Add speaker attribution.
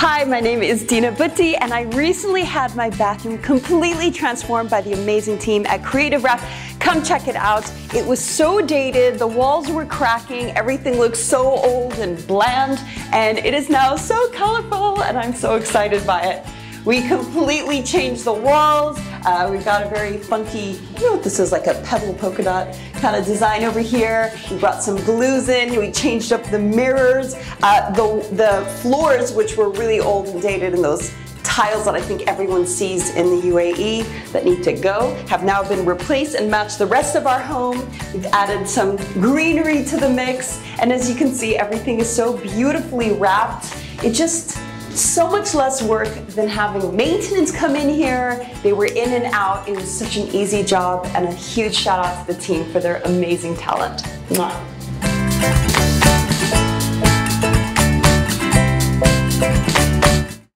Speaker 1: Hi, my name is Dina Butti, and I recently had my bathroom completely transformed by the amazing team at Creative Wrap. Come check it out. It was so dated, the walls were cracking, everything looked so old and bland, and it is now so colorful, and I'm so excited by it. We completely changed the walls. Uh, we've got a very funky, you know what this is, like a pebble polka dot kind of design over here. We brought some blues in. We changed up the mirrors. Uh, the, the floors, which were really old and dated, and those tiles that I think everyone sees in the UAE that need to go have now been replaced and match the rest of our home. We've added some greenery to the mix and as you can see everything is so beautifully wrapped. It just so much less work than having maintenance come in here. They were in and out. It was such an easy job and a huge shout out to the team for their amazing talent. Mwah.